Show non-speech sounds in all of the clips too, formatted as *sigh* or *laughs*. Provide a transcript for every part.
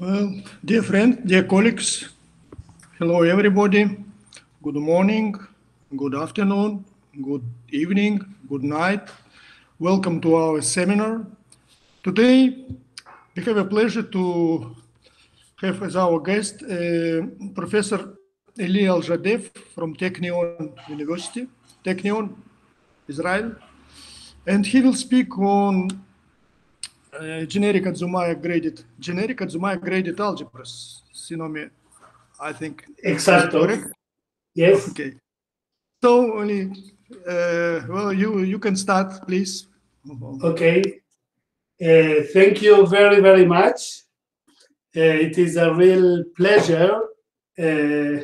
Well, dear friends, dear colleagues, hello everybody. Good morning, good afternoon, good evening, good night. Welcome to our seminar. Today, we have a pleasure to have as our guest uh, Professor Eli Aljadeff from Technion University, Technion, Israel. And he will speak on uh, generic Azumaya graded generic Azumaya graded algebras. Sinome, I think. Exactly. Correct? Yes. Okay. So, only, uh, well, you you can start, please. Okay. Uh, thank you very, very much. Uh, it is a real pleasure uh,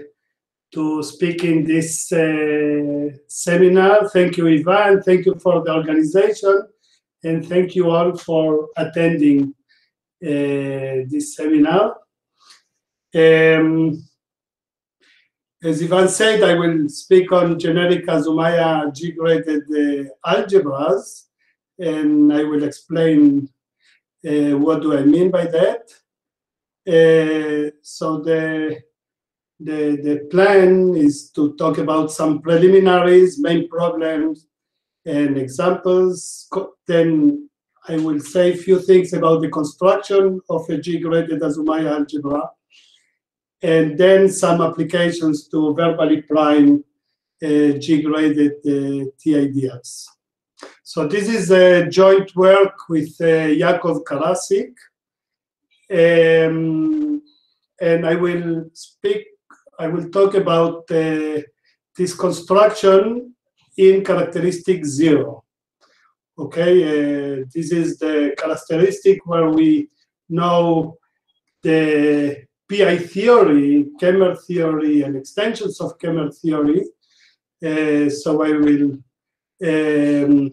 to speak in this uh, seminar. Thank you, Ivan. Thank you for the organization. And thank you all for attending uh, this seminar. Um, as Ivan said, I will speak on generic Azumaya G-graded uh, algebras, and I will explain uh, what do I mean by that. Uh, so the, the, the plan is to talk about some preliminaries, main problems, and examples. Then I will say a few things about the construction of a G-graded Azumaya algebra and then some applications to verbally prime uh, G-graded uh. So this is a joint work with uh, Yakov Karasik. Um, and I will speak, I will talk about uh, this construction in characteristic zero. Okay, uh, this is the characteristic where we know the PI theory, Kemer theory, and extensions of Kemer theory. Uh, so I will um,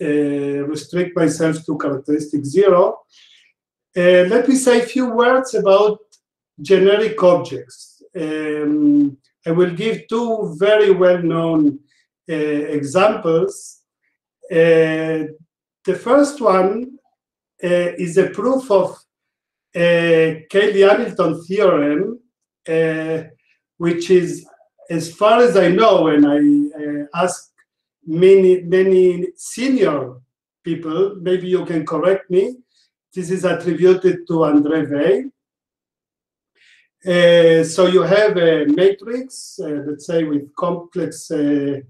uh, restrict myself to characteristic zero. Uh, let me say a few words about generic objects. Um, I will give two very well-known examples. Uh, the first one uh, is a proof of uh, Cayley-Hamilton theorem, uh, which is, as far as I know, and I uh, ask many, many senior people, maybe you can correct me, this is attributed to Andre Weil. Uh, so you have a matrix, uh, let's say with complex uh,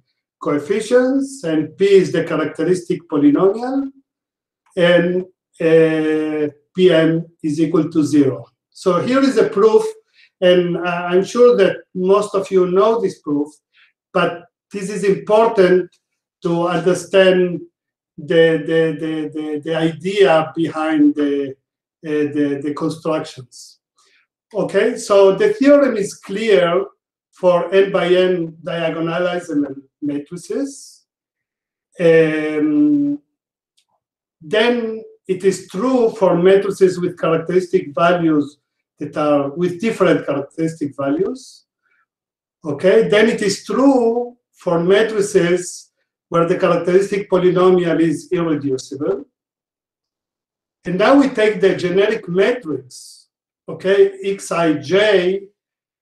coefficients, and P is the characteristic polynomial, and uh, Pm is equal to zero. So here is a proof, and uh, I'm sure that most of you know this proof, but this is important to understand the, the, the, the, the idea behind the, uh, the, the constructions. Okay, so the theorem is clear for n by n diagonalized matrices. Um, then it is true for matrices with characteristic values that are with different characteristic values. Okay, then it is true for matrices where the characteristic polynomial is irreducible. And now we take the generic matrix, okay, xij,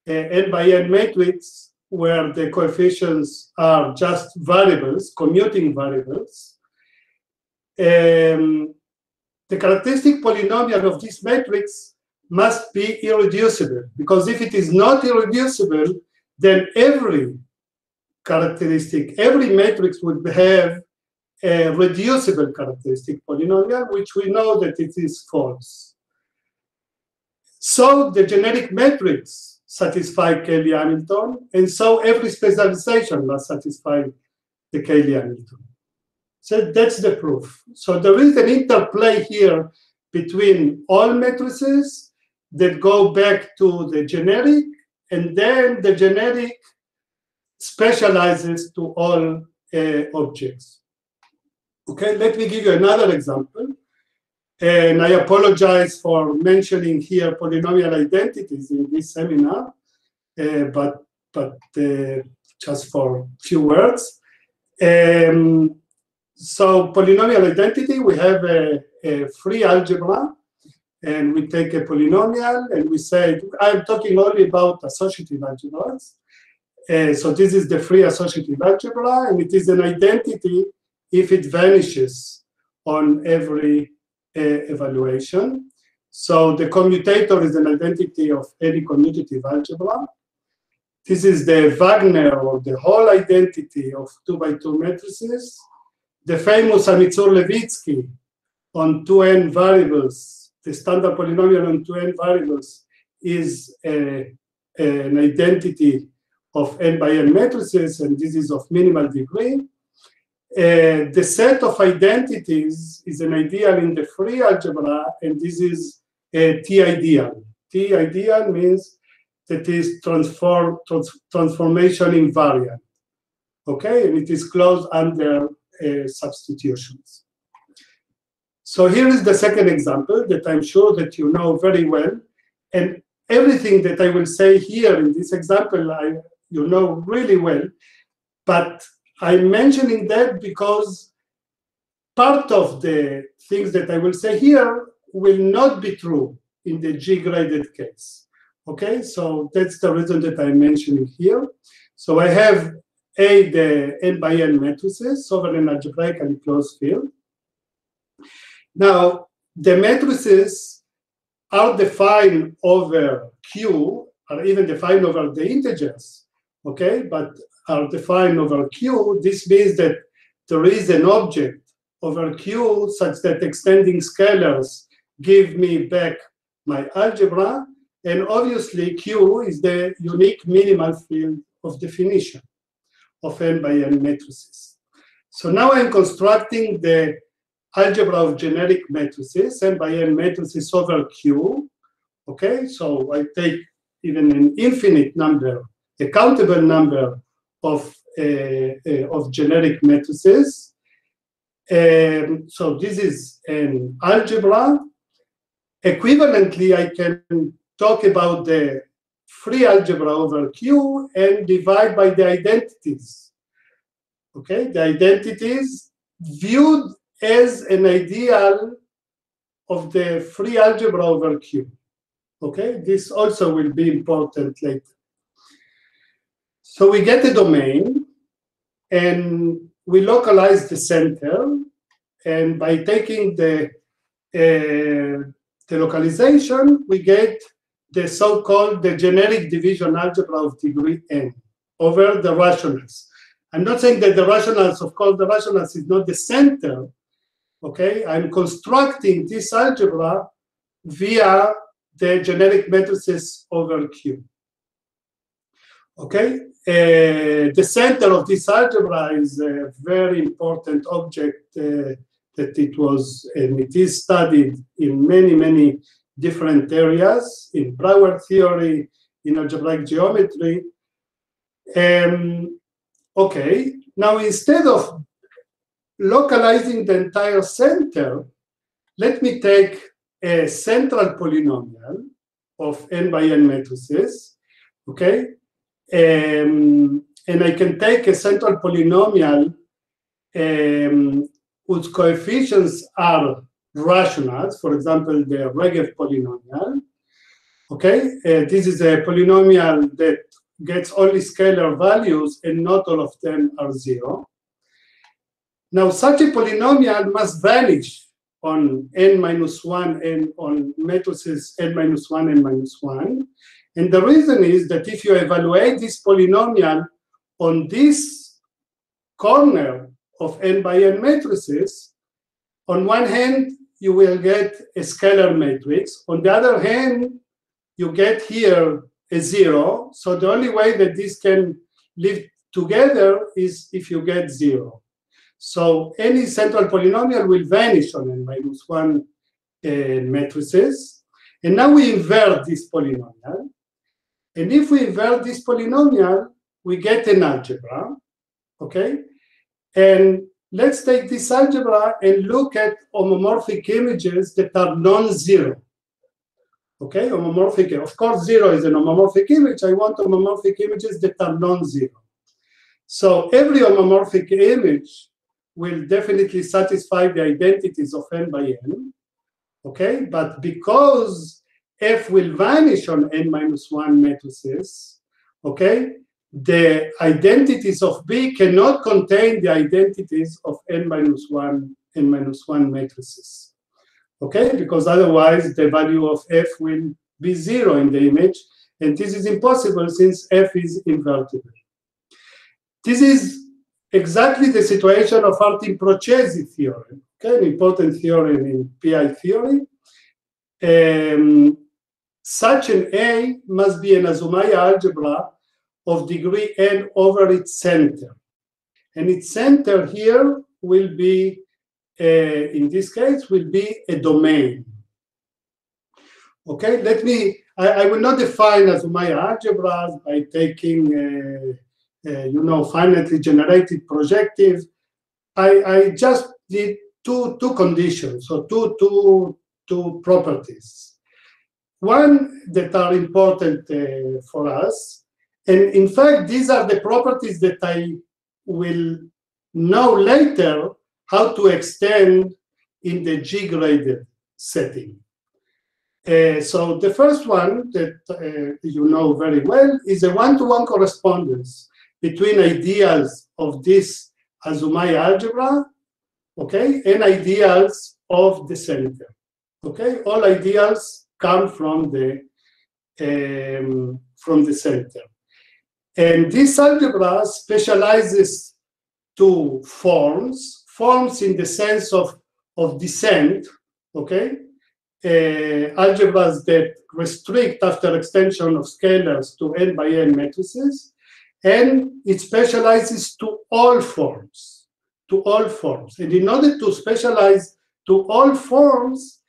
uh, n by n matrix, where the coefficients are just variables, commuting variables. Um, the characteristic polynomial of this matrix must be irreducible, because if it is not irreducible, then every characteristic, every matrix would have a reducible characteristic polynomial, which we know that it is false. So the generic matrix satisfy Cayley-Hamilton, and so every specialization must satisfy the Cayley-Hamilton. So that's the proof. So there is an interplay here between all matrices that go back to the generic, and then the generic specializes to all uh, objects. Okay, let me give you another example. And I apologize for mentioning here polynomial identities in this seminar, uh, but, but uh, just for few words. Um, so polynomial identity, we have a, a free algebra and we take a polynomial and we say, I'm talking only about associative algebras. Uh, so this is the free associative algebra, and it is an identity if it vanishes on every Uh, evaluation. So the commutator is an identity of any commutative algebra. This is the Wagner or the Hall identity of two by two matrices. The famous Amitsur-Levitzki on two n variables, the standard polynomial on two n variables is a, an identity of n by n matrices, and this is of minimal degree. Uh, the set of identities is an ideal in the free algebra, and this is a T ideal. T ideal means that is transform, trans, transformation invariant. Okay, and it is closed under uh, substitutions. So here is the second example that I'm sure that you know very well. And everything that I will say here in this example, I, you know really well. But I'm mentioning that because part of the things that I will say here will not be true in the G-graded case. Okay, so that's the reason that I'm mentioning here. So I have A, the n by n matrices over an algebraically closed field. Now, the matrices are defined over Q, or even defined over the integers, okay, but are defined over Q. This means that there is an object over Q such that extending scalars give me back my algebra, and obviously, Q is the unique minimal field of definition of n by n matrices. So now I'm constructing the algebra of generic matrices, n by n matrices over Q. Okay, so I take even an infinite number, a countable number of, uh, uh, of generic matrices. Um, so this is an algebra. Equivalently, I can talk about the free algebra over Q and divide by the identities. Okay, the identities viewed as an ideal of the free algebra over Q. Okay, this also will be important later. So we get the domain and we localize the center and by taking the, uh, the localization, we get the so-called the generic division algebra of degree n over the rationals. I'm not saying that the rationals, of course, the rationals is not the center, okay? I'm constructing this algebra via the generic matrices over Q. Okay, uh, the center of this algebra is a very important object uh, that it was, and it is studied in many, many different areas in Brauer theory, in algebraic geometry. Um, okay, now instead of localizing the entire center, let me take a central polynomial of n by n matrices, okay? Um, and I can take a central polynomial um, whose coefficients are rationals, for example, the Regev polynomial. Okay, uh, this is a polynomial that gets only scalar values and not all of them are zero. Now, such a polynomial must vanish on n minus 1 and on matrices n minus 1 and minus 1. And the reason is that if you evaluate this polynomial on this corner of n by n matrices, on one hand, you will get a scalar matrix. On the other hand, you get here a zero. So the only way that this can live together is if you get zero. So any central polynomial will vanish on n minus one uh, matrices. And now we invert this polynomial. And if we invert this polynomial, we get an algebra, okay? And let's take this algebra and look at homomorphic images that are non-zero. Okay, homomorphic, of course, zero is an homomorphic image. I want homomorphic images that are non-zero. So every homomorphic image will definitely satisfy the identities of n by n. Okay, but because F will vanish on n minus 1 matrices, okay, the identities of B cannot contain the identities of n minus 1, n minus 1 matrices. Okay, because otherwise the value of F will be zero in the image, and this is impossible since F is invertible. This is exactly the situation of Artin-Procesi theorem, okay, an important theorem in PI theory. Um, such an A must be an Azumaya algebra of degree n over its center. And its center here will be, uh, in this case, will be a domain. Okay, let me, I, I will not define Azumaya algebras by taking, uh, uh, you know, finitely generated projective. I, I just did two, two conditions, so two, two, two properties. One that are important uh, for us, and in fact, these are the properties that I will know later how to extend in the G-graded setting. Uh, so the first one that uh, you know very well is a one-to-one -one correspondence between ideals of this Azumaya algebra, okay, and ideals of the center. Okay, all ideals come from the um, from the center. And this algebra specializes to forms, forms in the sense of, of descent, okay? Uh, algebras that restrict after extension of scalars to n by n matrices, and it specializes to all forms, to all forms. And in order to specialize to all forms,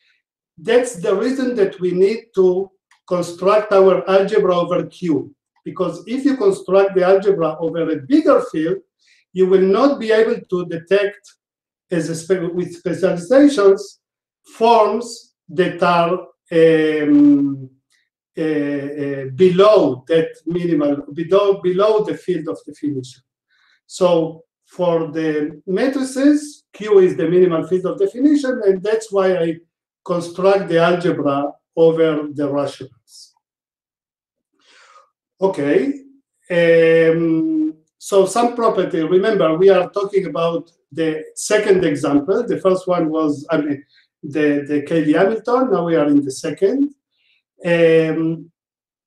that's the reason that we need to construct our algebra over Q. Because if you construct the algebra over a bigger field, you will not be able to detect as a, with specializations forms that are um, uh, uh, below that minimal, below, below the field of definition. So for the matrices, Q is the minimal field of definition, and that's why I construct the algebra over the rationals. Okay. Um, so some property, remember, we are talking about the second example. The first one was, I mean, the, the Cayley Hamilton. Now we are in the second. Um,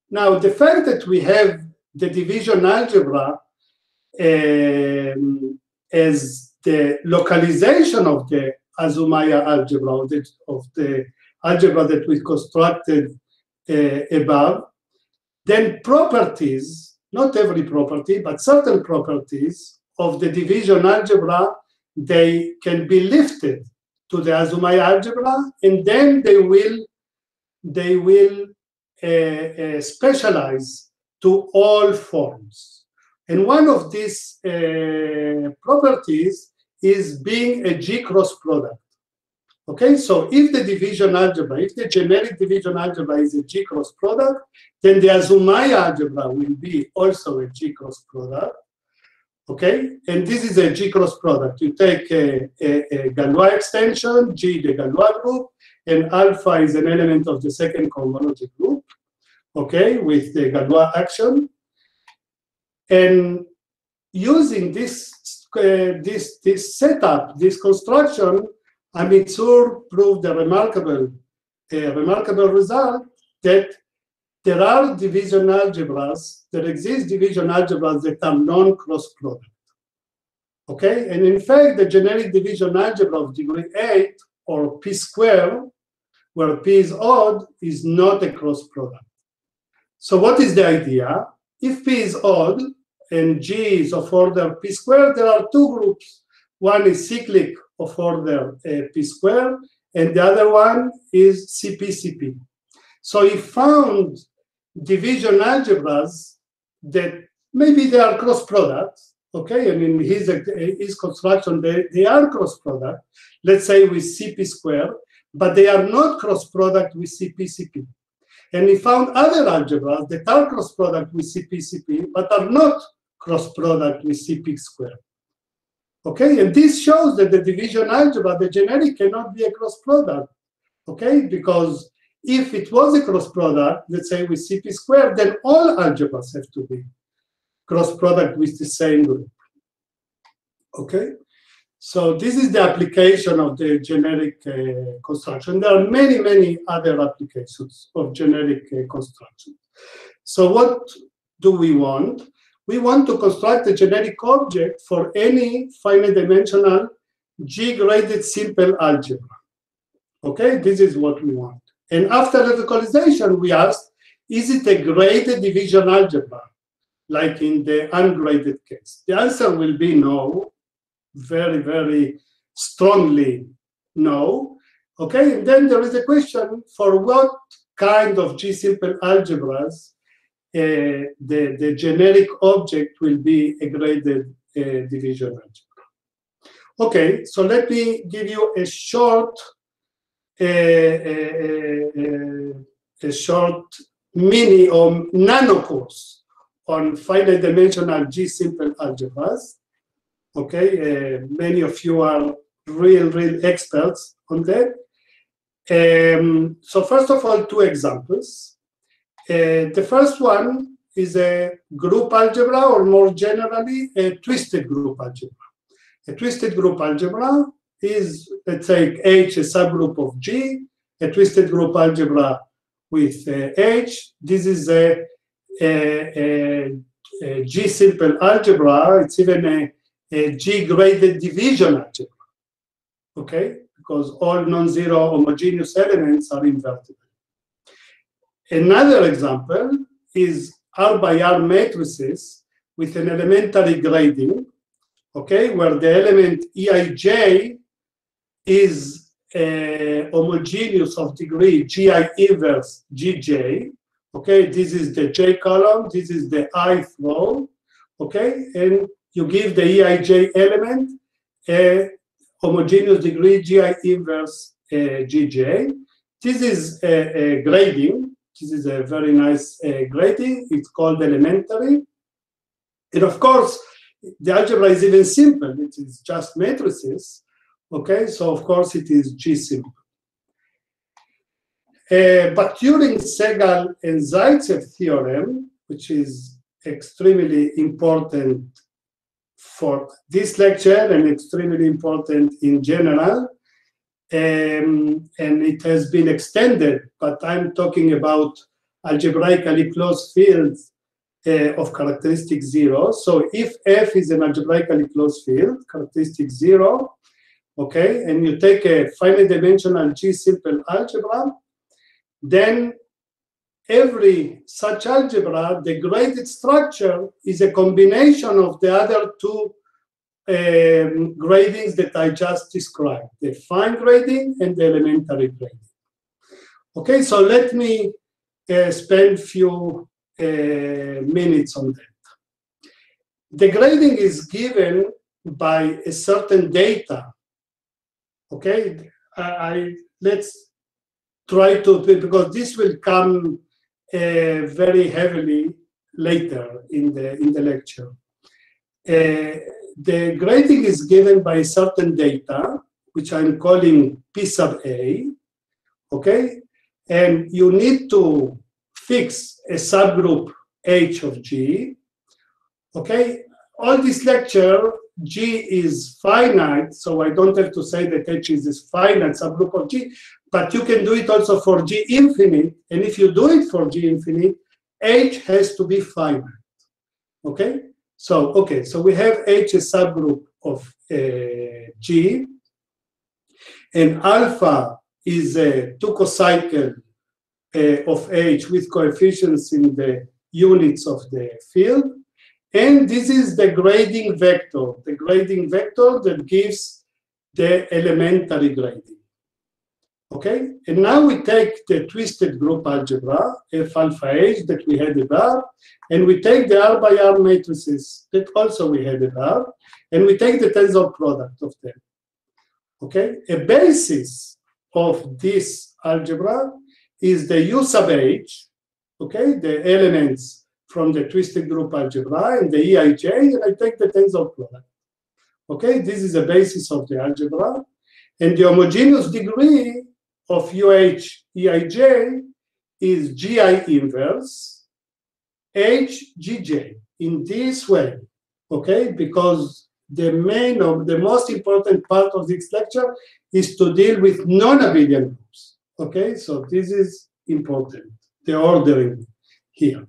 now, the fact that we have the division algebra um, as the localization of the Azumaya algebra, of the, of the algebra that we constructed uh, above, then properties, not every property, but certain properties of the division algebra, they can be lifted to the Azumaya algebra, and then they will, they will uh, uh, specialize to all forms. And one of these uh, properties is being a G cross product. Okay, so if the division algebra, if the generic division algebra is a G cross product, then the Azumaya algebra will be also a G cross product. Okay, and this is a G cross product. You take a, a, a Galois extension, G the Galois group, and alpha is an element of the second cohomology group. Okay, with the Galois action. And using this, uh, this, this setup, this construction, Amitsur proved a remarkable, a remarkable result that there are division algebras, there exist division algebras that are non-cross product. Okay, and in fact, the generic division algebra of degree 8 or p squared, where p is odd, is not a cross product. So what is the idea? If p is odd and g is of order p squared, there are two groups. One is cyclic of order uh, p squared, and the other one is CP-CP. So he found division algebras that maybe they are cross products. Okay, I mean his his construction they, they are cross product. Let's say with CP squared, but they are not cross product with CP-CP. And he found other algebras that are cross product with CP-CP, but are not cross product with CP squared. Okay, and this shows that the division algebra, the generic cannot be a cross product Okay, because if it was a cross product, let's say with CP squared, then all algebras have to be cross product with the same group. Okay, so this is the application of the generic uh, construction. There are many, many other applications of generic uh, construction. So what do we want? We want to construct a generic object for any finite dimensional G-graded simple algebra. Okay, this is what we want. And after the localization, we asked, is it a graded division algebra, like in the ungraded case? The answer will be no, very, very strongly no. Okay, and then there is a question for what kind of G-simple algebras uh, the, the generic object will be a graded uh, division algebra. Okay, so let me give you a short, a, a short mini or nano course on finite dimensional G simple algebras. Okay, uh, many of you are real, real experts on that. Um, so first of all, two examples. Uh, the first one is a group algebra, or more generally, a twisted group algebra. A twisted group algebra is, let's say, H a subgroup of G, a twisted group algebra with uh, H. This is a, a, a, a G simple algebra. It's even a, a G graded division algebra. Okay, because all non-zero homogeneous elements are invertible. Another example is R by R matrices with an elementary grading, okay, where the element Eij is homogeneous of degree Gi inverse Gj, okay, this is the J column, this is the i row, okay, and you give the Eij element a homogeneous degree Gi inverse uh, Gj. This is a, a grading, this is a very nice uh, grading. It's called elementary. And of course, the algebra is even simple. It is just matrices. Okay, so of course it is G simple. Uh, but during Sehgal and Zaitsev theorem, which is extremely important for this lecture and extremely important in general, um, and it has been extended, but I'm talking about algebraically closed fields uh, of characteristic zero. So if F is an algebraically closed field, characteristic zero, okay, and you take a finite dimensional G simple algebra, then every such algebra, the graded structure is a combination of the other two um, gradings that I just described, the fine grading and the elementary grading. Okay, so let me uh, spend few uh, minutes on that. The grading is given by a certain data. Okay, I, I let's try to because this will come uh, very heavily later in the in the lecture. Uh, the grading is given by certain data, which I'm calling P sub A, okay? And you need to fix a subgroup H of G, okay? All this lecture, G is finite, so I don't have to say that H is a finite subgroup of G, but you can do it also for G infinite, and if you do it for G infinite, H has to be finite, okay? So, okay, so we have H a subgroup of uh, G, and alpha is a two-cycle uh, of H with coefficients in the units of the field. And this is the grading vector, the grading vector that gives the elementary grading. Okay, and now we take the twisted group algebra, F alpha H that we had above, and we take the R by R matrices that also we had above, and we take the tensor product of them. Okay, a basis of this algebra is the U sub H, okay, the elements from the twisted group algebra and the EIJ, and I take the tensor product. Okay, this is the basis of the algebra, and the homogeneous degree of UH EIJ is GI inverse HGJ in this way, okay? Because the main of the most important part of this lecture is to deal with non-abelian groups, okay? So this is important, the ordering here.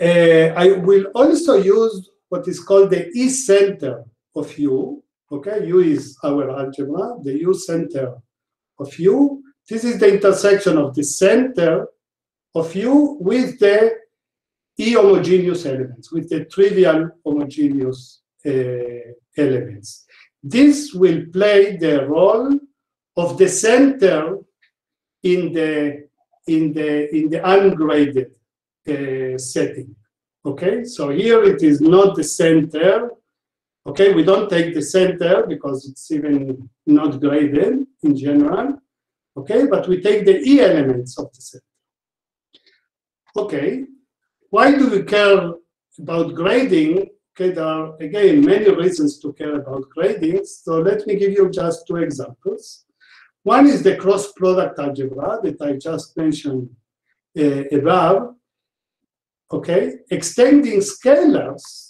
Uh, I will also use what is called the E center of U. Okay, U is our algebra, the U center of U. This is the intersection of the center of U with the E homogeneous elements, with the trivial homogeneous uh, elements. This will play the role of the center in the in the in the ungraded uh, setting. Okay, so here it is not the center. Okay, we don't take the center because it's even not graded in general. Okay, but we take the E elements of the center. Okay, why do we care about grading? Okay, there are again many reasons to care about grading. So let me give you just two examples. One is the cross product algebra that I just mentioned uh, above. Okay, extending scalars,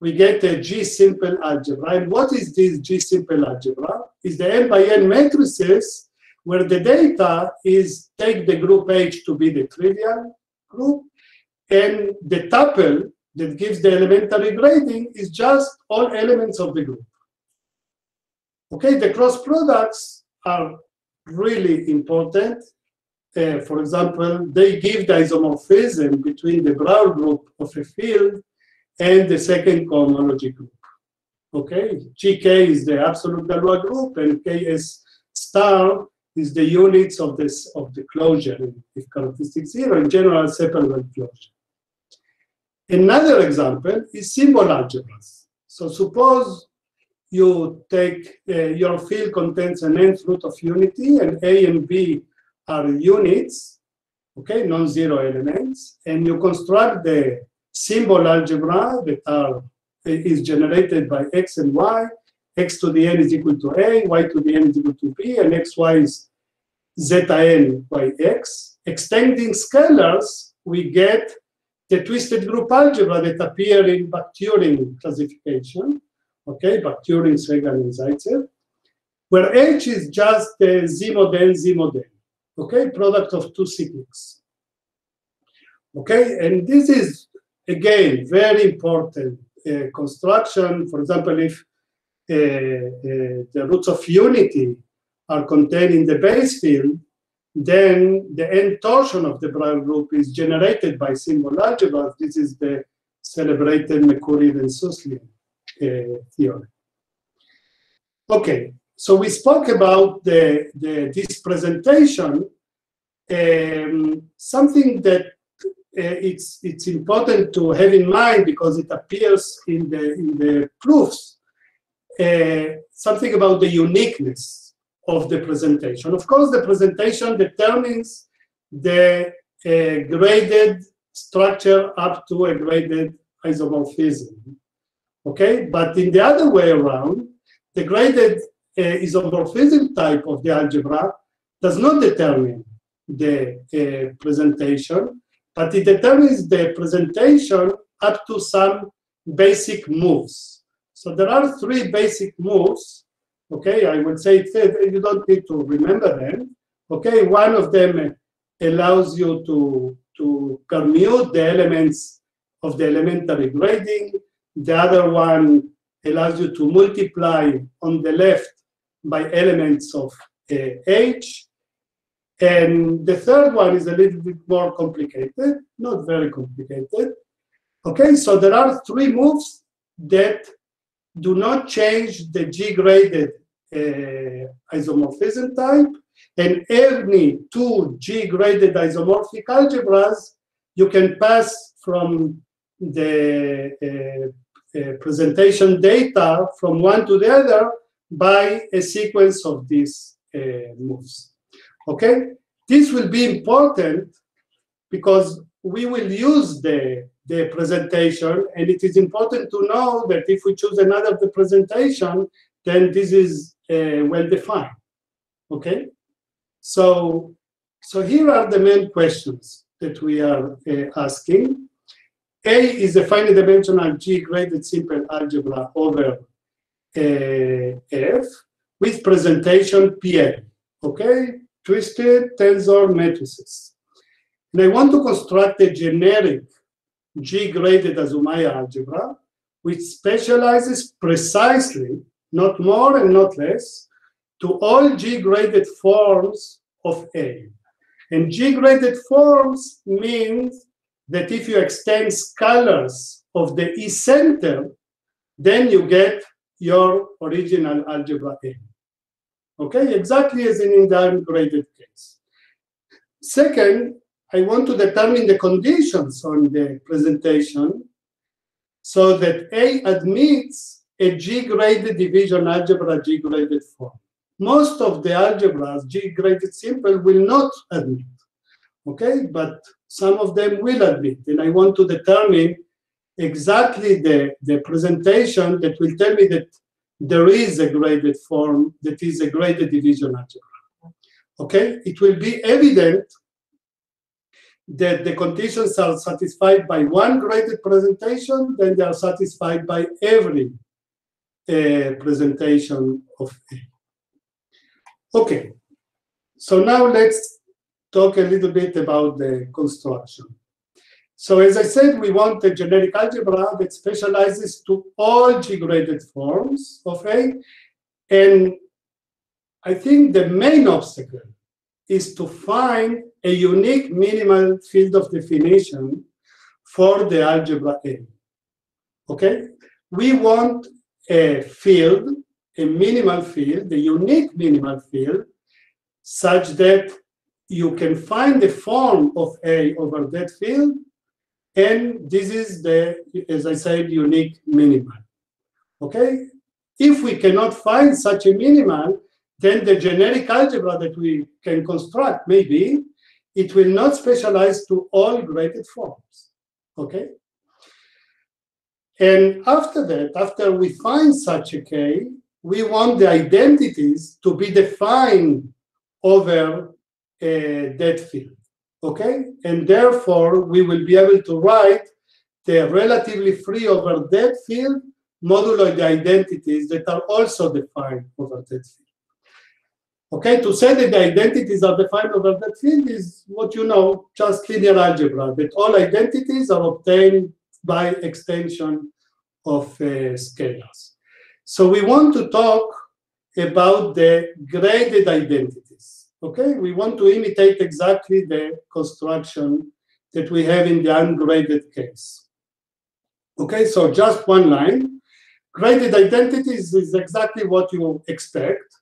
we get a G simple algebra. And what is this G simple algebra? Is the n by n matrices where the data is take the group H to be the trivial group, and the tuple that gives the elementary grading is just all elements of the group. Okay, the cross products are really important uh, for example, they give the isomorphism between the Brauer group of a field and the second cohomology group. Okay, GK is the absolute Galois group, and KS star is the units of this of the closure if characteristic zero in general separable closure. Another example is symbol algebras. So suppose you take uh, your field contains an nth root of unity and A and B are units, okay, non-zero elements, and you construct the symbol algebra that are eh, is generated by x and y. x to the n is equal to a, y to the n is equal to b, and xy is zeta n by x. Extending scalars, we get the twisted group algebra that appear in Bakhturin classification, okay, Bakhturin, Sehgal, and Zaitsev, where H is just the Z model okay, product of two cyclics. Okay, and this is, again, very important uh, construction. For example, if uh, uh, the roots of unity are contained in the base field, then the end torsion of the Brauer group is generated by symbol algebra. This is the celebrated Merkurjev-Van uh, theory. Okay, so we spoke about the, the this presentation, um, something that it's it's important to have in mind because it appears in the in the proofs. Uh, something about the uniqueness of the presentation. Of course, the presentation determines the uh, graded structure up to a graded isomorphism. Okay, but in the other way around, the graded uh, isomorphism type of the algebra does not determine the uh, presentation, but it determines the presentation up to some basic moves. So there are three basic moves. Okay, I would say you don't need to remember them. Okay, one of them allows you to, to permute the elements of the elementary grading. The other one allows you to multiply on the left by elements of uh, H. And the third one is a little bit more complicated, not very complicated. Okay, so there are three moves that do not change the G-graded uh, isomorphism type, and any two G-graded isomorphic algebras, you can pass from the uh, uh, presentation data from one to the other by a sequence of these uh, moves. Okay, this will be important because we will use the, the presentation and it is important to know that if we choose another the presentation, then this is uh, well defined. Okay, so so here are the main questions that we are uh, asking. A is a finite dimensional G graded simple algebra over uh, F with presentation PL. Okay, twisted tensor matrices. And I want to construct a generic G graded Azumaya algebra which specializes precisely, not more and not less, to all G-graded forms of A. And G-graded forms means that if you extend scalars of the E center, then you get your original algebra A. Okay, exactly as in the ungraded case. Second, I want to determine the conditions on the presentation so that A admits a G-graded division algebra G-graded form. Most of the algebras, G-graded simple, will not admit, okay? But some of them will admit, and I want to determine exactly the, the presentation that will tell me that there is a graded form that is a graded division algebra. Okay, it will be evident that the conditions are satisfied by one graded presentation, then they are satisfied by every uh, presentation of A. Okay, so now let's talk a little bit about the construction. So as I said, we want a generic algebra that specializes to all G-graded forms of A. And I think the main obstacle is to find a unique minimal field of definition for the algebra A. Okay? We want a field, a minimal field, a unique minimal field, such that you can find the form of A over that field, and this is the, as I said, unique minimal. Okay? If we cannot find such a minimal, then the generic algebra that we can construct maybe it will not specialize to all graded forms. Okay? And after that, after we find such a K, we want the identities to be defined over uh, that field. Okay? And therefore, we will be able to write the relatively free over that field modulo the identities that are also defined over that field. Okay, to say that the identities are defined over that field is what you know, just linear algebra, that all identities are obtained by extension of uh, scalars. So we want to talk about the graded identities. Okay, we want to imitate exactly the construction that we have in the ungraded case. Okay, so just one line. Graded identities is exactly what you expect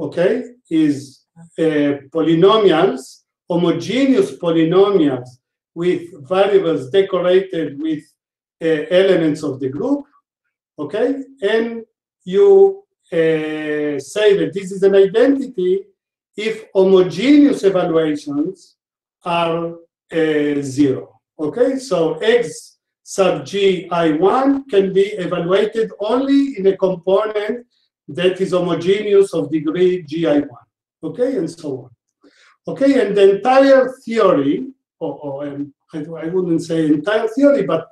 okay, is uh, polynomials, homogeneous polynomials with variables decorated with uh, elements of the group, okay? And you uh, say that this is an identity if homogeneous evaluations are uh, zero, okay? So x sub g i1 can be evaluated only in a component that is homogeneous of degree gi1, okay, and so on. Okay, and the entire theory, or, or um, I, I, wouldn't say entire theory, but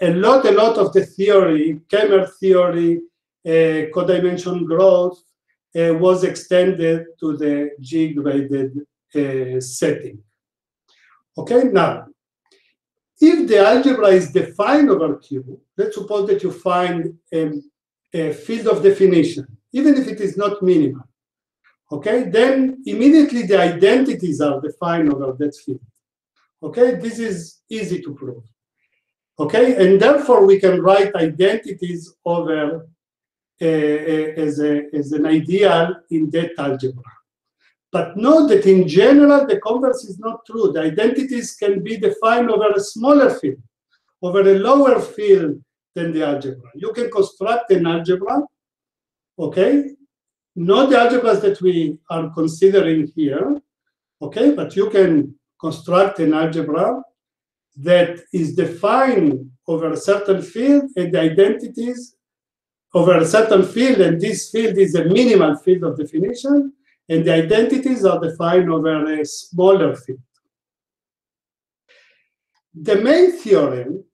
a lot, a lot of the theory, Kemer theory, uh, codimension growth, uh, was extended to the G-graded uh, setting. Okay, now, if the algebra is defined over Q, let's suppose that you find a, a field of definition even if it is not minimal. Okay, then immediately the identities are defined over that field. Okay, this is easy to prove. Okay, and therefore we can write identities over Eh, eh, as, a, as an ideal in that algebra. But note that in general, the converse is not true. The identities can be defined over a smaller field, over a lower field than the algebra. You can construct an algebra okay? Not the algebras that we are considering here, okay? But you can construct an algebra that is defined over a certain field and the identities over a certain field, and this field is a minimal field of definition, and the identities are defined over a smaller field. The main theorem,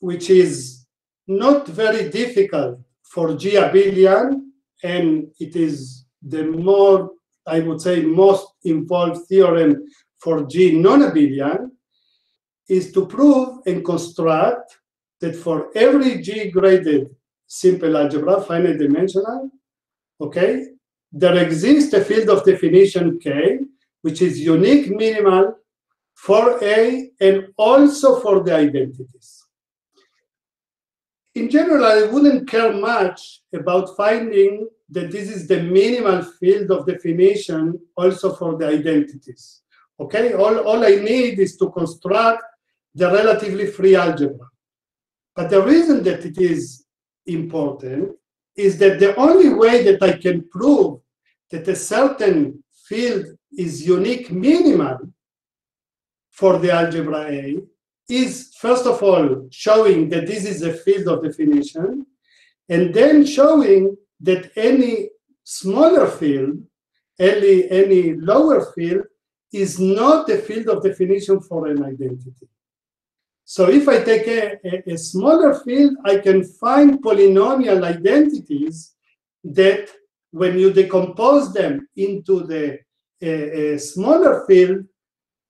which is not very difficult for G abelian, and it is the more, I would say, most involved theorem for G non-abelian, is to prove and construct that for every G-graded simple algebra, finite dimensional, okay, there exists a field of definition K, which is unique minimal for A and also for the identities. In general, I wouldn't care much about finding that this is the minimal field of definition also for the identities. Okay, all, all I need is to construct the relatively free algebra. But the reason that it is important is that the only way that I can prove that a certain field is unique minimal for the algebra A is first of all showing that this is a field of definition and then showing that any smaller field, any, any lower field is not the field of definition for an identity. So if I take a, a, a, smaller field, I can find polynomial identities that when you decompose them into the a, smaller field,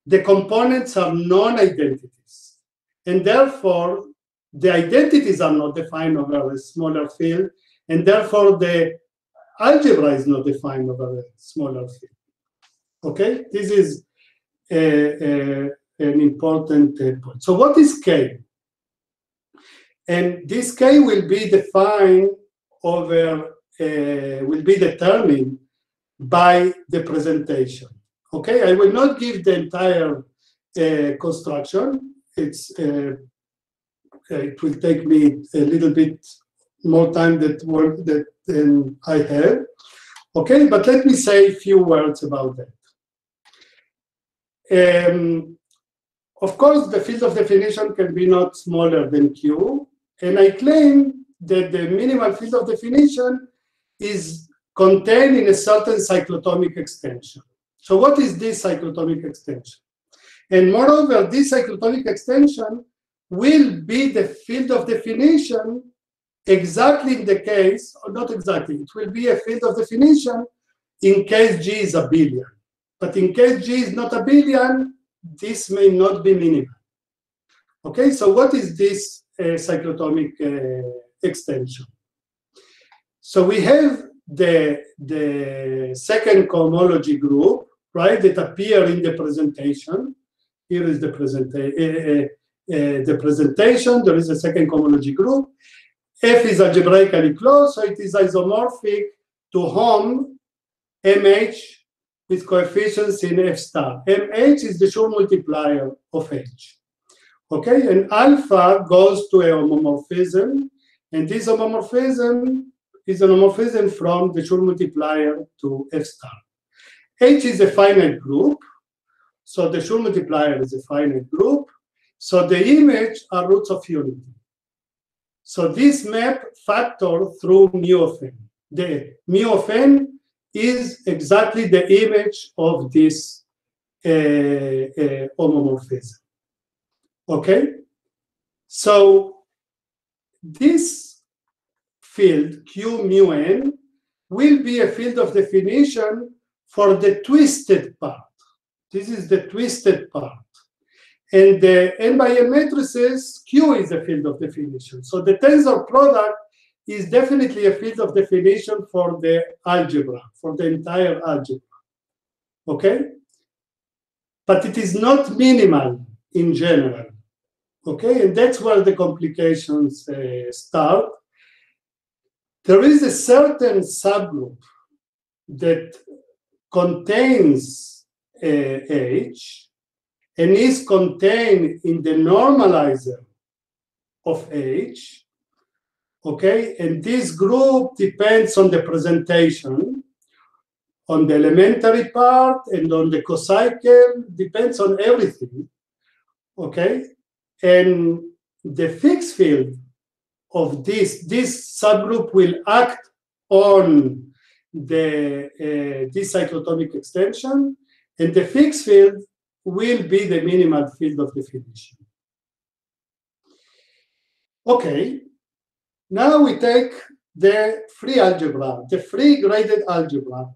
the components are non-identities. And therefore, the identities are not defined over a smaller field, and therefore the algebra is not defined over a smaller field. Okay, this is a, a an important uh, point. So what is K? And this K will be defined over, uh, will be determined by the presentation. Okay, I will not give the entire uh, construction. It's uh, it will take me a little bit more time that work that than I have. Okay, but let me say a few words about that. Um, of course, the field of definition can be not smaller than Q, and I claim that the minimal field of definition is contained in a certain cyclotomic extension. So what is this cyclotomic extension? And moreover, this cyclotomic extension will be the field of definition exactly in the case, or not exactly, it will be a field of definition in case G is abelian. But in case G is not abelian, this may not be minimal. Okay, so what is this uh, cyclotomic uh, extension? So we have the, the second cohomology group, right, that appear in the presentation. Here is the, presenta uh, uh, the presentation. There is a second cohomology group. F is algebraically closed, so it is isomorphic to Hom MH with coefficients in F star. MH is the Schur multiplier of H. Okay, and alpha goes to a homomorphism, and this homomorphism is an homomorphism from the Schur multiplier to F star. H is a finite group, so the Schur multiplier is a finite group, so the image are roots of unity. So this map factor through mu of n. The mu of n is exactly the image of this uh, uh, homomorphism. Okay? So this field, Q mu n, will be a field of definition for the twisted part. This is the twisted part. And the n by n matrices, Q is a field of definition. So the tensor product is definitely a field of definition for the algebra, for the entire algebra. Okay? But it is not minimal in general. Okay? And that's where the complications uh, start. There is a certain subgroup that contains uh, H and is contained in the normalizer of H Okay, and this group depends on the presentation, on the elementary part and on the cocycle, depends on everything. Okay, and the fixed field of this, this subgroup will act on the uh, this cyclotomic extension, and the fixed field will be the minimal field of definition. Okay, now we take the free algebra, the free graded algebra,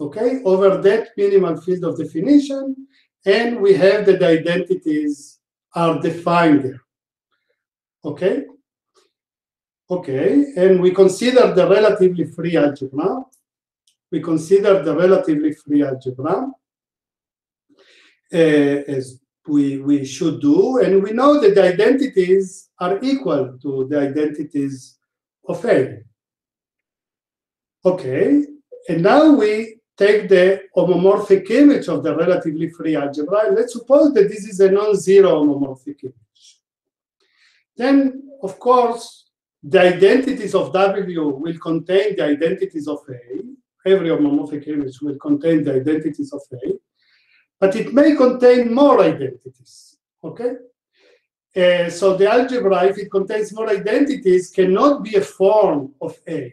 okay, over that minimal field of definition, and we have that the identities are defined there, okay? Okay, and we consider the relatively free algebra. We consider the relatively free algebra uh, as we, we should do, and we know that the identities are equal to the identities of A. Okay, and now we take the homomorphic image of the relatively free algebra, and let's suppose that this is a non-zero homomorphic image. Then, of course, the identities of W will contain the identities of A. Every homomorphic image will contain the identities of A, but it may contain more identities, okay? Uh, so the algebra, if it contains more identities, cannot be a form of A.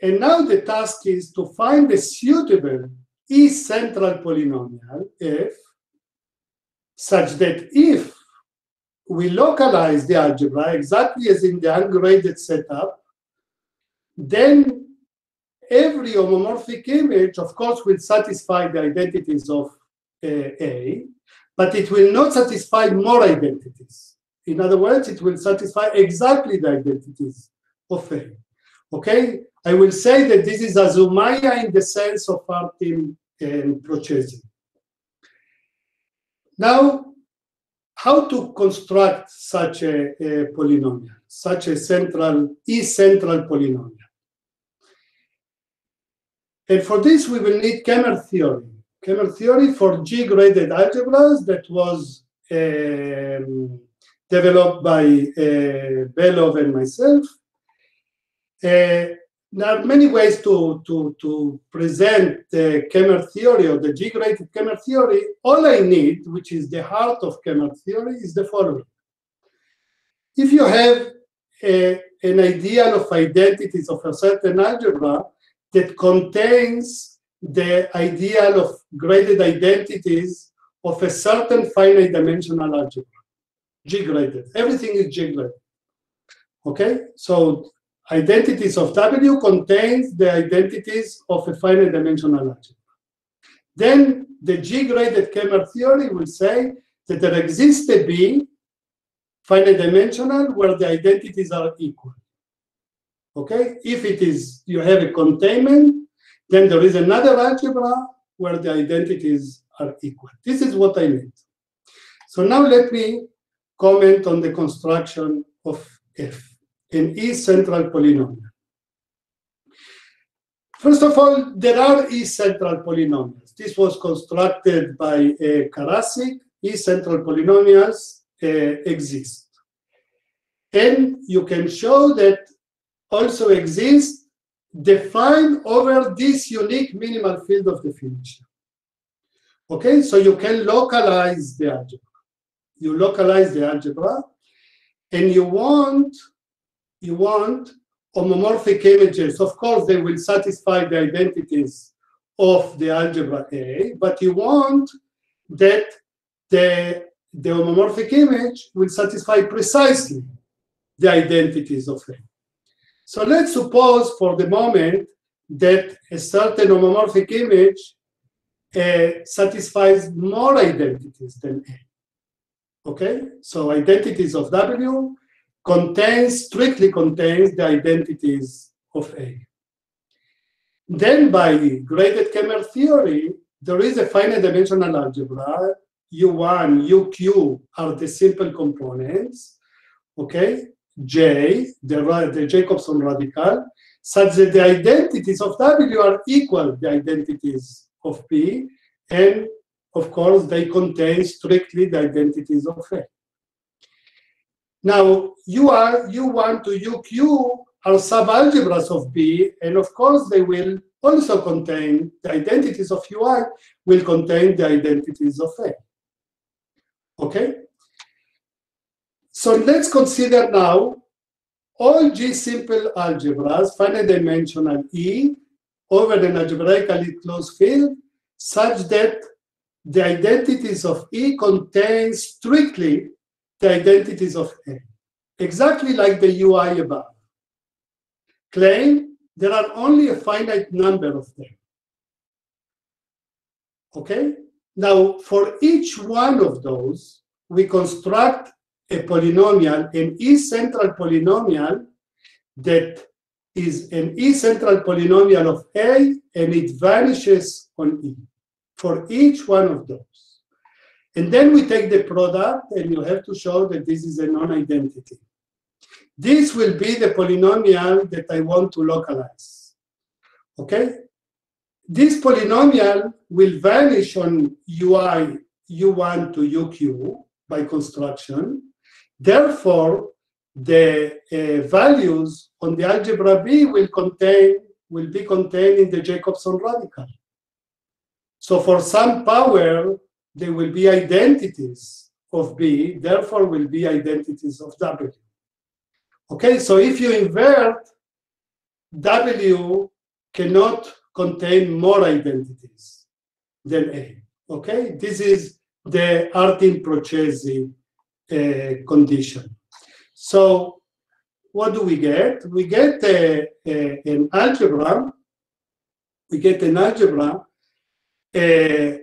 And now the task is to find a suitable E central polynomial F, such that if we localize the algebra exactly as in the ungraded setup, then every homomorphic image, of course, will satisfy the identities of uh, A, but it will not satisfy more identities. In other words, it will satisfy exactly the identities of A. Okay? I will say that this is a Azumaya in the sense of Artin and Procesi. Now, how to construct such a, a polynomial, such a central, E-central polynomial? And for this, we will need Kemer theory. Kemer theory for G-graded algebras that was um, developed by uh, Belov and myself. Uh, there are many ways to, to, to present the Kemer theory or the G-graded Kemer theory. All I need, which is the heart of Kemer theory, is the following. If you have a, an ideal of identities of a certain algebra that contains the ideal of graded identities of a certain finite dimensional algebra, G-graded. Everything is G-graded. Okay, so identities of W contains the identities of a finite dimensional algebra. Then the G-graded Kemer theory will say that there exists a B, finite dimensional, where the identities are equal. Okay, if it is, you have a containment, then there is another algebra where the identities are equal. This is what I need. So now let me comment on the construction of F an E-central polynomial. First of all, there are E-central polynomials. This was constructed by uh, Karasik. E-central polynomials uh, exist. And you can show that also exists defined over this unique minimal field of definition. Okay, so you can localize the algebra. You localize the algebra, and you want you want homomorphic images. Of course, they will satisfy the identities of the algebra A, but you want that the, the homomorphic image will satisfy precisely the identities of A. So let's suppose for the moment that a certain homomorphic image uh, satisfies more identities than A. Okay, so identities of W contains, strictly contains the identities of A. Then by graded Kemer theory, there is a finite dimensional algebra. U1, UQ are the simple components, okay? J, the, the Jacobson radical, such that the identities of W are equal the identities of P, and of course, they contain strictly the identities of A. Now, are U1 to UQ are subalgebras of B, and of course they will also contain the identities of UI will contain the identities of A. Okay? So let's consider now all G-simple algebras, finite dimensional E, over an algebraically closed field, such that the identities of E contain strictly the identities of A, exactly like the UI above. Claim there are only a finite number of them. Okay? Now, for each one of those, we construct polynomial, an E-central polynomial that is an E-central polynomial of A and it vanishes on E for each one of those. And then we take the product and you have to show that this is a non-identity. This will be the polynomial that I want to localize. Okay? This polynomial will vanish on UI U1 to UQ by construction. Therefore, the uh, values on the algebra B will contain will be contained in the Jacobson radical. So for some power, there will be identities of B, therefore will be identities of W. Okay, so if you invert, W cannot contain more identities than A. Okay, this is the Artin-Procesi condition. So what do we get? We get a, a, an algebra, we get an algebra uh,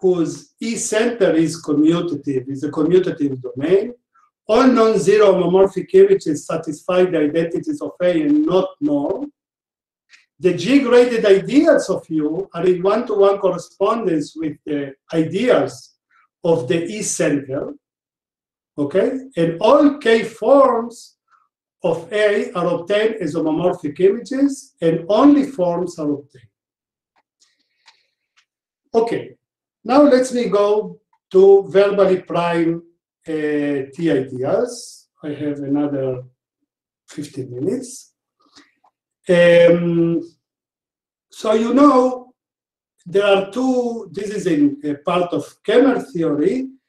whose E center is commutative, is a commutative domain, all non-zero homomorphic images satisfy the identities of A and not more. The G-graded ideals of U are in one-to-one -one correspondence with the ideals of the E center, okay? And all K forms of A are obtained as homomorphic images, and only forms are obtained. Okay, now let me go to verbally prime uh, T ideas. I have another 15 minutes. Um, so you know, there are two, this is in a part of Kemer theory, uh,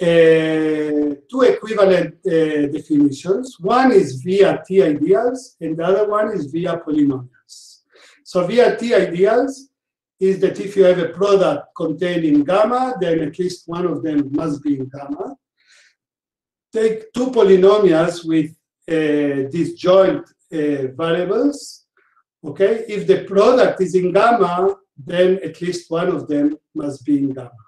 two equivalent uh, definitions. One is via T ideals, and the other one is via polynomials. So via T ideals is that if you have a product containing gamma, then at least one of them must be in gamma take two polynomials with uh, disjoint uh, variables, okay? If the product is in gamma, then at least one of them must be in gamma.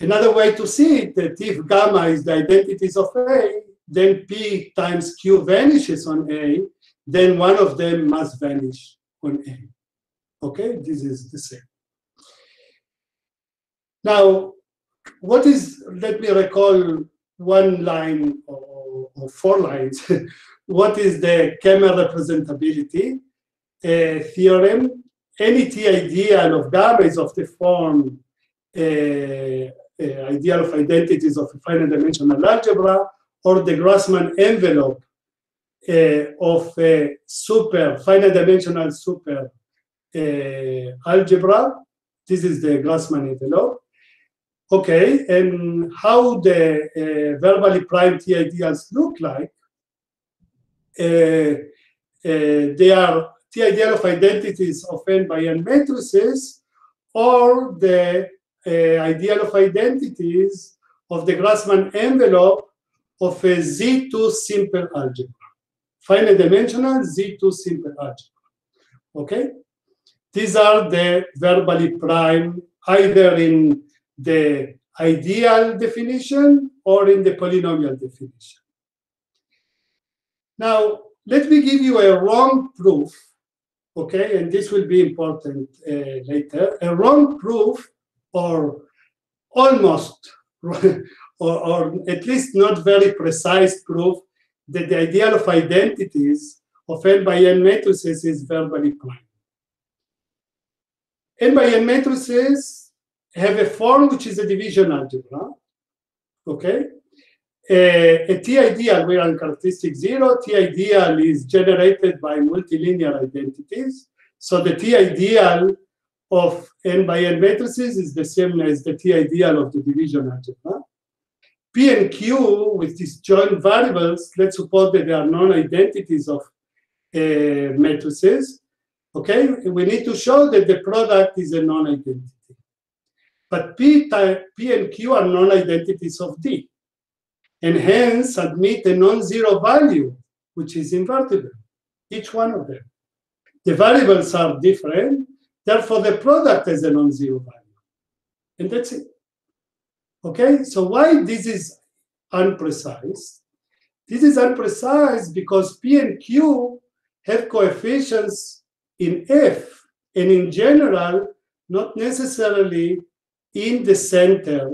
Another way to see it, that if gamma is the identities of A, then P times Q vanishes on A, then one of them must vanish on A. Okay, this is the same. Now, what is, let me recall one line or, or four lines. *laughs* what is the Kemer representability uh, theorem? Any T ideal of gamma is of the form uh, ideal of identities of finite dimensional algebra or the Grassmann envelope uh, of a super finite dimensional super uh, algebra. This is the Grassmann envelope. Okay, and how the uh, verbally prime T ideals look like? Uh, uh, they are T ideal of identities of n by n matrices, or the ideal of identities of the Grassmann envelope of a Z2 simple algebra, finite dimensional Z2 simple algebra. Okay, these are the verbally prime either in the ideal definition or in the polynomial definition. Now, let me give you a wrong proof, okay, and this will be important uh, later. A wrong proof or almost, *laughs* or, or at least not very precise proof that the ideal of identities of n by n matrices is verbally prime. n by n matrices have a form which is a division algebra, okay? A, T ideal where on characteristic zero, T ideal is generated by multilinear identities. So the T ideal of n by n matrices is the same as the T ideal of the division algebra. P and Q with these joint variables, let's suppose that they are non-identities of uh, matrices. Okay, we need to show that the product is a non-identity. But P, P and Q are non-identities of D, and hence admit a non-zero value, which is invertible, each one of them. The variables are different, therefore the product has a non-zero value. And that's it. Okay, so why this is unprecise? This is unprecise because P and Q have coefficients in F, and in general, not necessarily in the center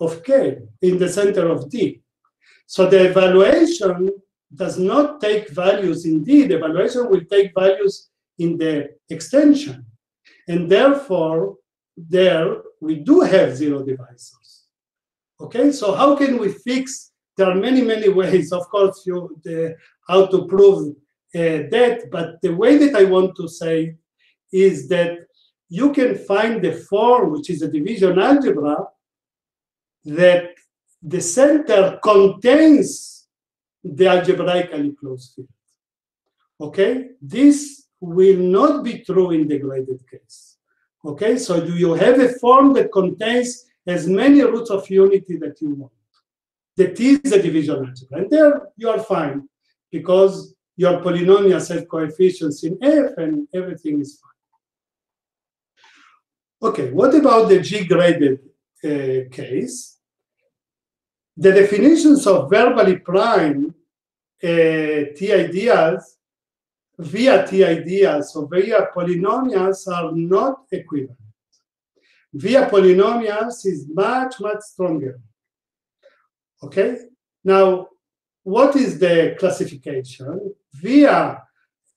of K, in the center of D. So the evaluation does not take values in D, the evaluation will take values in the extension. And therefore, there we do have zero divisors. Okay, so how can we fix? There are many, many ways, of course, you the, how to prove uh, that, but the way that I want to say is that you can find the form, which is a division algebra, that the center contains the algebraically closed field. Okay, this will not be true in the graded case. Okay, so do you have a form that contains as many roots of unity that you want? That is a division algebra. And there you are fine because your polynomials have coefficients in F and everything is fine. Okay, what about the G-graded uh, case? The definitions of verbally prime uh, T ideals via T ideals or via polynomials are not equivalent. Via polynomials is much, much stronger. Okay, now what is the classification? Via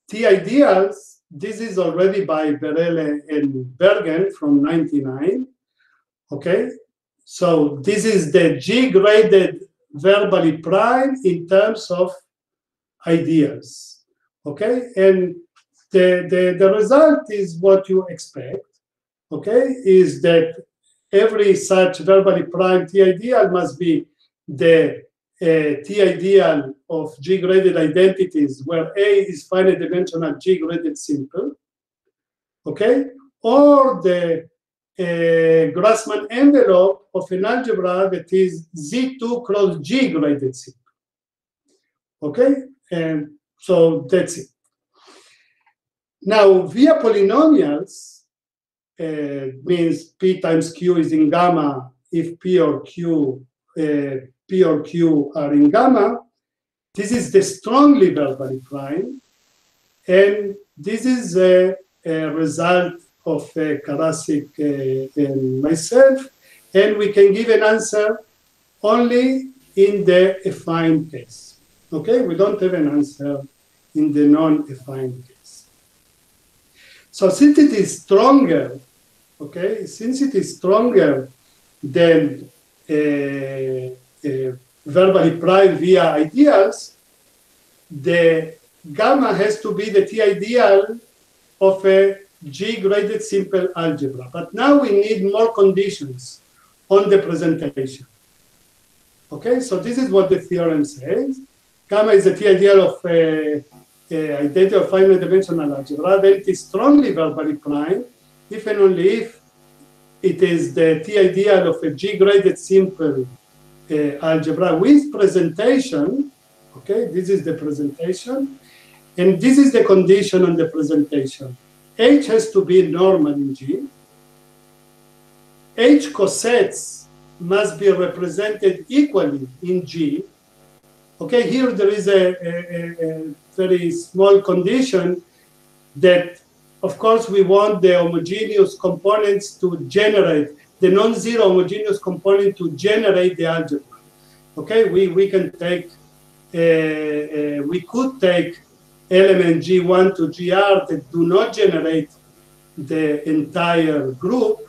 T ideals, this is already by Berele and Bergen from 99. Okay, so this is the G graded verbally prime in terms of ideals okay? And the, the the result is what you expect. Okay? Is that every such verbally prime t ideal must be the uh, t ideal of g graded identities where a is finite dimensional g graded simple. Okay? Or the uh, Grassmann envelope of an algebra that is Z2 cross G graded simple. Okay, and so that's it. Now, via polynomials uh, means P times Q is in gamma if P or Q, uh, P or Q are in gamma. This is the strongly verbally prime. And this is a, a result of uh, Karasik uh, and myself. And we can give an answer only in the affine case. Okay, we don't have an answer in the non-affine case. So since it is stronger, okay, since it is stronger than uh, uh, verbally prime via ideals, the gamma has to be the T ideal of a G graded simple algebra. But now we need more conditions on the presentation. Okay, so this is what the theorem says. Gamma is the T ideal of a uh, identity of finite dimensional algebra, then it is strongly verbally prime if and only if it is the T ideal of a G graded simple uh, algebra with presentation. Okay, this is the presentation. And this is the condition on the presentation. H has to be normal in G. H cosets must be represented equally in G. Okay, here there is a, a, a very small condition that, of course, we want the homogeneous components to generate, the non-zero homogeneous component to generate the algebra. Okay, we, we can take, uh, uh, we could take element G1 to GR that do not generate the entire group,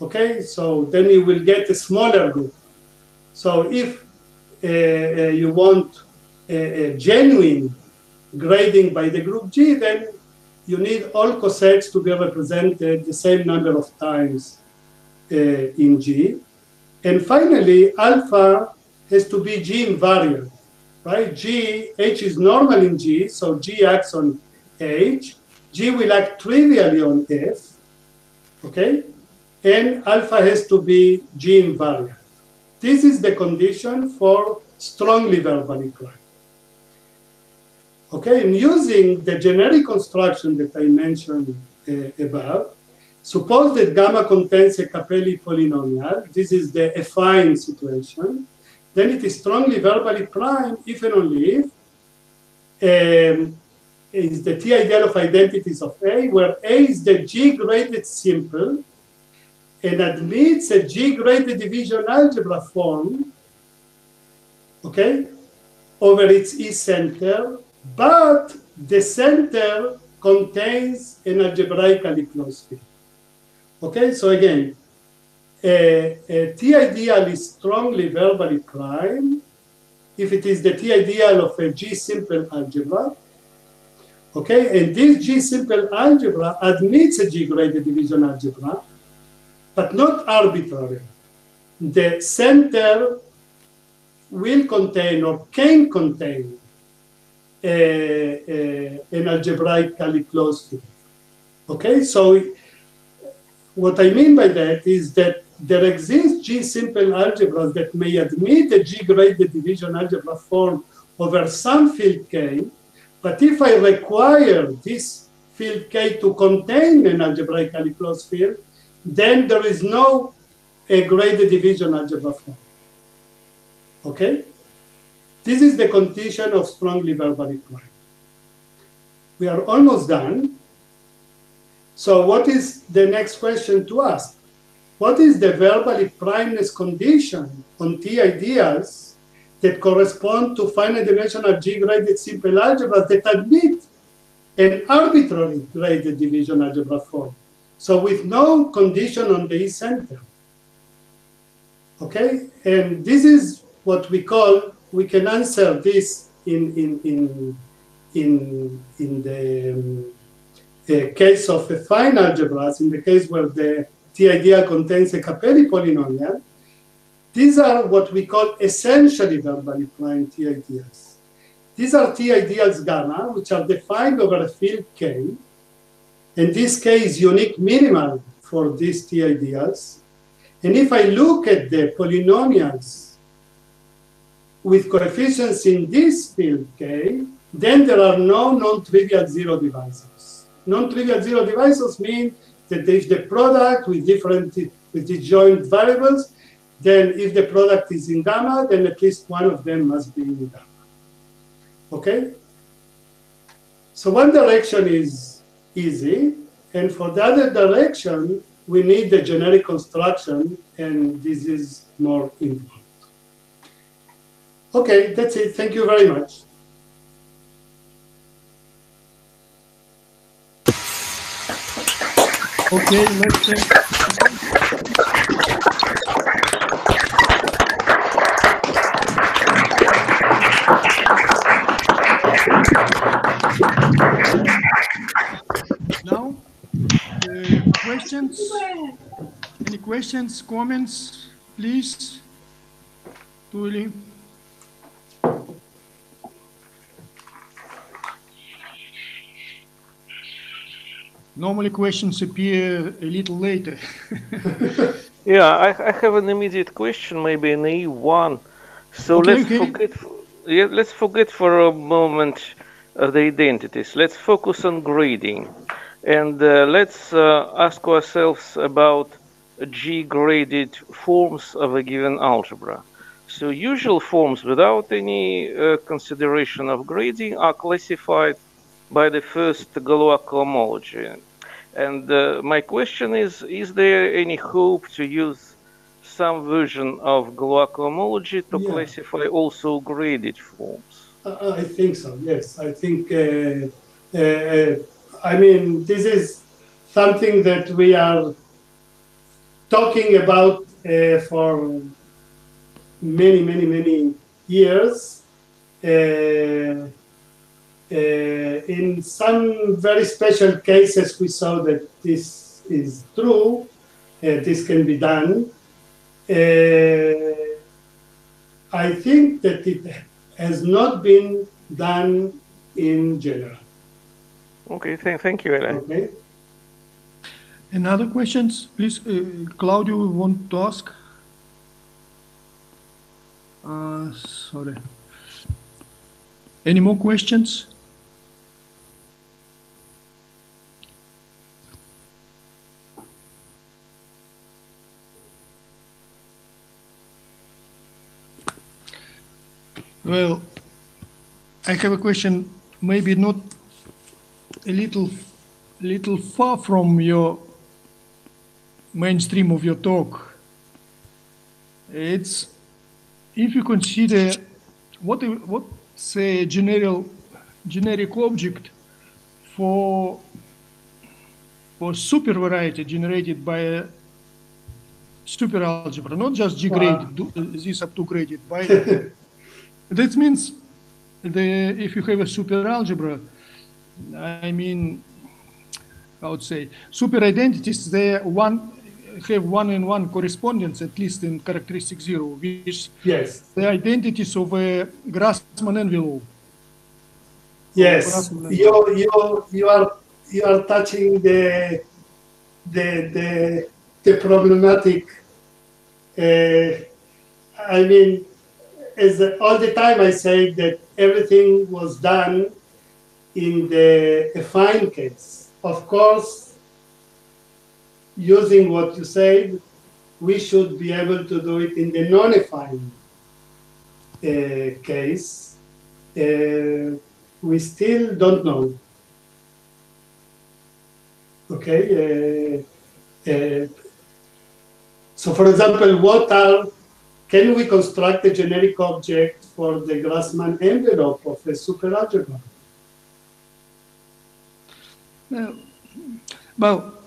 okay? So then you will get a smaller group. So if uh, uh you want a, a genuine grading by the group G, then you need all cosets to be represented the same number of times uh, in G. And finally, alpha has to be G invariant, right? G, H is normal in G, so G acts on H. G will act trivially on F, okay? And alpha has to be G invariant. This is the condition for strongly verbally primed. Okay, and using the generic construction that I mentioned uh, above, suppose that gamma contains a Capelli polynomial. This is the affine situation. Then it is strongly verbally prime if and only if um, is the T ideal of identities of A, where A is the G graded simple and admits a G graded division algebra form, okay, over its E center, but the center contains an algebraically closed field. Okay, so again, a, a T ideal is strongly verbally prime if it is the T ideal of a G simple algebra. Okay, and this G simple algebra admits a G graded division algebra, but not arbitrary. The center will contain or can contain a, a, an algebraically closed field. Okay, so what I mean by that is that there exists G simple algebras that may admit a G graded division algebra form over some field K, but if I require this field K to contain an algebraically closed field, then there is no a graded division algebra form. Okay? This is the condition of strongly verbally prime. We are almost done. So what is the next question to ask? What is the verbally primeness condition on T ideals that correspond to finite dimensional G-graded simple algebras that admit an arbitrary graded division algebra form? So with no condition on the E center. Okay, and this is what we call, we can answer this in, in, in, in, in the um, uh, case of affine algebras, in the case where the T ideal contains a Capelli polynomial, these are what we call essentially verbally prime T ideals. These are T ideals gamma, which are defined over a field K, and this K is unique minimal for these T ideals. And if I look at the polynomials with coefficients in this field K, then there are no non-trivial zero divisors. Non-trivial zero divisors mean that if the product with different, with disjoint variables, then if the product is in gamma, then at least one of them must be in gamma. Okay? So one direction is easy, and for the other direction, we need the generic construction, and this is more involved. Okay, that's it. Thank you very much. Okay, let's take. Now, uh, questions? Any questions, comments, please? Tuli? Normally questions appear a little later. *laughs* Yeah, I, I have an immediate question, maybe an E1. So Okay, let's okay. forget, yeah, let's forget for a moment uh, the identities. Let's focus on grading, and uh, let's uh, ask ourselves about G-graded forms of a given algebra. So usual forms without any uh, consideration of grading are classified by the first Galois cohomology. And uh, my question is, is there any hope to use some version of Galois cohomology to Yeah. classify also graded forms? Uh, I think so. Yes, I think. Uh, uh, I mean, this is something that we are talking about uh, for many, many, many years. Uh, uh, in some very special cases, we saw that this is true. Uh, this can be done. Uh, I think that it has not been done in general. Okay, thank, thank you, Ellen. Okay. Any other questions? Please, uh, Claudio, you want to ask? Uh, sorry. Any more questions? Well, I have a question, maybe not a little, little far from your mainstream of your talk. It's if you consider what what say general generic object for for super variety generated by a super algebra, not just G graded, do- this up to graded by *laughs* that means the if you have a super algebra, I mean, I would say super identities they one have one in one correspondence at least in characteristic zero, which Yes. the identities of a Grassmann envelope. Yes. Grassmann You you you are you are touching the the the the problematic. Uh, I mean, as all the time I say that everything was done in the affine case. Of course, using what you said, we should be able to do it in the non-affine uh, case. Uh, we still don't know. Okay. Uh, uh, so, for example, what are can we construct a generic object for the Grassmann envelope of a superalgebra? Well, well,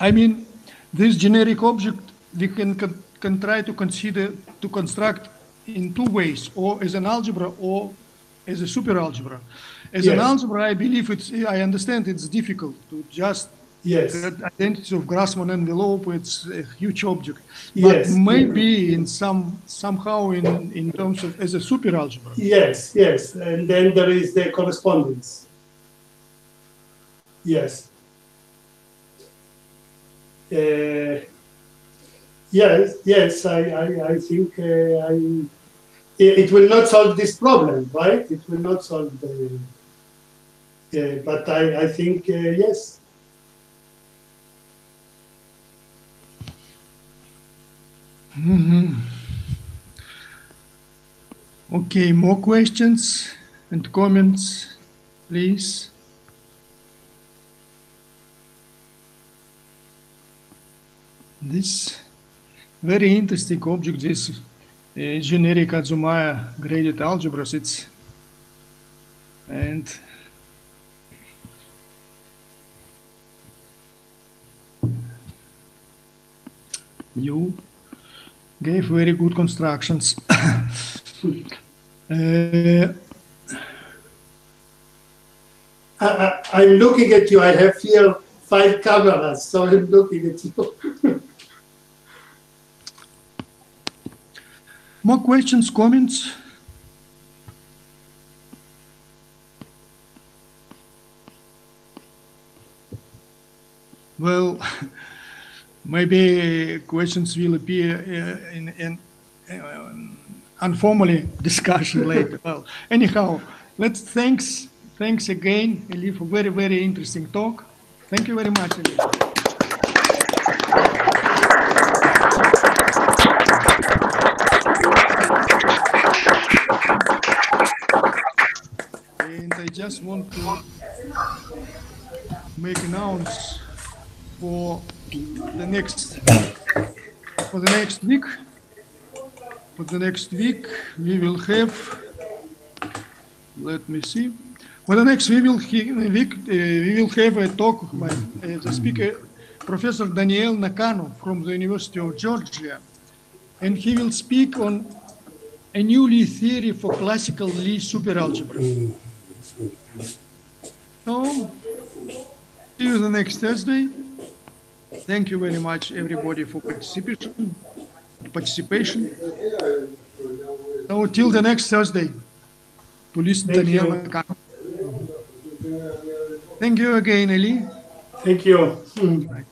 I mean, this generic object we can, can, can try to consider to construct in two ways, or as an algebra or as a superalgebra. As an algebra, I believe it's, I understand it's difficult to just Yes. identity of Grassmann envelope, it's a huge object. Yes. But maybe in some, somehow in, in terms of, as a superalgebra. Yes, yes, and then there is the correspondence. Yes. Uh, yes, yes, I, I, I think uh, I, it, will not solve this problem, right? It will not solve the, uh, but I, I think, uh, yes. Okay, more questions and comments, please? This very interesting object, this uh, generic Azumaya graded algebras, it's and you gave very good constructions. *coughs* Uh, I, I'm looking at you. I have here five cameras, so I'm looking at you. *laughs* More questions, comments? Well, *laughs* maybe questions will appear uh, in, in um, informally *laughs* discussion *laughs* later. Well, anyhow, let's thanks thanks again, Eli, for very very interesting talk. Thank you very much, Eli. Just want to make announce for the next for the next week. For the next week, we will have. Let me see. For the next we will week, uh, we will have a talk by uh, the speaker, Professor Daniel Nakano from the University of Georgia, and he will speak on a new theory for classical Lie superalgebra. So, see you the next Thursday. Thank you very much, everybody, for participation. Participation. So till the next Thursday. To listen to Thank you. Thank you again, Eli. Thank you.